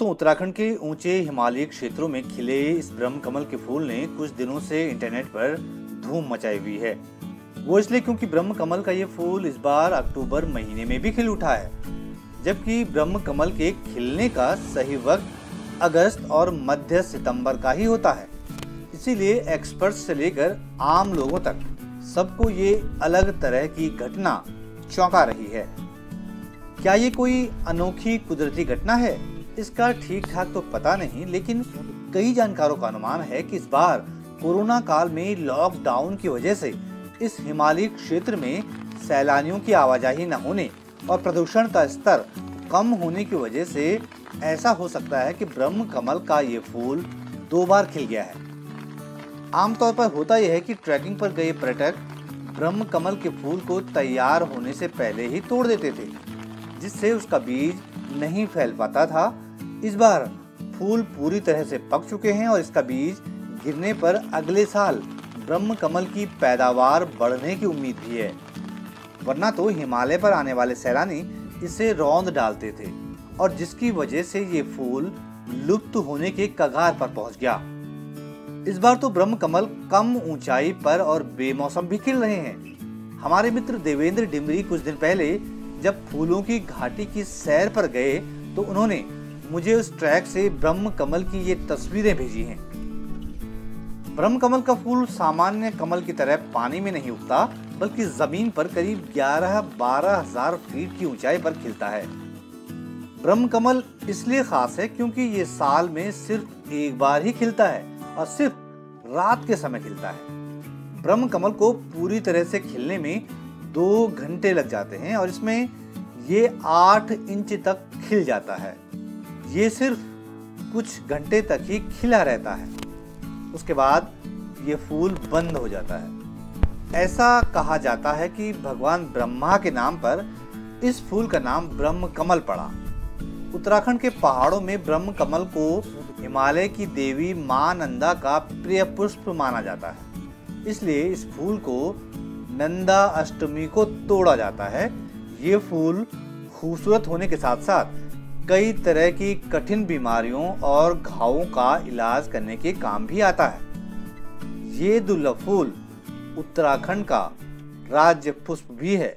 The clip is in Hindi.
दोस्तों, उत्तराखंड के ऊँचे हिमालयी क्षेत्रों में खिले इस ब्रह्म कमल के फूल ने कुछ दिनों से इंटरनेट पर धूम मचाई हुई है। वो इसलिए क्योंकि ब्रह्म कमल का ये फूल इस बार अक्टूबर महीने में भी खिल उठा है। जबकि ब्रह्म कमल के खिलने का सही वक्त अगस्त और मध्य सितंबर का ही होता है। इसीलिए एक्सपर्ट से लेकर आम लोगों तक सबको ये अलग तरह की घटना चौंका रही है। क्या ये कोई अनोखी कुदरती घटना है? इसका ठीक ठाक तो पता नहीं, लेकिन कई जानकारों का अनुमान है कि इस बार कोरोना काल में लॉकडाउन की वजह से इस हिमालयी क्षेत्र में सैलानियों की आवाजाही न होने और प्रदूषण का स्तर कम होने की वजह से ऐसा हो सकता है कि ब्रह्म कमल का ये फूल दो बार खिल गया है। आमतौर पर होता यह है कि ट्रैकिंग पर गए पर्यटक ब्रह्म कमल के फूल को तैयार होने से पहले ही तोड़ देते थे, जिससे उसका बीज नहीं फैल पाता था इस बार फूल पूरी तरह से पक चुके हैं और इसका बीज गिरने पर अगले साल ब्रह्म कमल की पैदावार बढ़ने की उम्मीद भी है। वरना तो हिमालय पर आने वाले सैलानी इसे रौंद डालते थे और जिसकी वजह से ये फूल लुप्त होने के कगार पर पहुँच गया। इस बार तो ब्रह्म कमल कम ऊंचाई पर और बेमौसम भी खिल रहे हैं। हमारे मित्र देवेंद्र डिमरी कुछ दिन पहले जब फूलों की घाटी की सैर पर गए तो उन्होंने मुझे उस ट्रैक से ब्रह्म कमल की ये तस्वीरें भेजी हैं। ब्रह्म कमल का फूल सामान्य कमल की तरह पानी में नहीं उगता, बल्कि ज़मीन पर करीब 11-12 हज़ार फीट की ऊंचाई पर खिलता है। ब्रह्म कमल इसलिए खास है क्योंकि ये साल में सिर्फ़ एक बार ही खिलता है और सिर्फ़ रात के समय खिलता है। ब्रह्म कमल को पूरी तरह से खिलने में दो घंटे लग जाते हैं और इसमें ये आठ इंच तक खिल जाता है। ये सिर्फ़ कुछ घंटे तक ही खिला रहता है। उसके बाद ये फूल बंद हो जाता है। ऐसा कहा जाता है कि भगवान ब्रह्मा के नाम पर इस फूल का नाम ब्रह्म कमल पड़ा। उत्तराखंड के पहाड़ों में ब्रह्म कमल को हिमालय की देवी माँ नंदा का प्रिय पुष्प माना जाता है। इसलिए इस फूल को नंदा अष्टमी को तोड़ा जाता है। ये फूल खूबसूरत होने के साथ साथ कई तरह की कठिन बीमारियों और घावों का इलाज करने के काम भी आता है। ये दुर्लभ फूल उत्तराखंड का राज्य पुष्प भी है।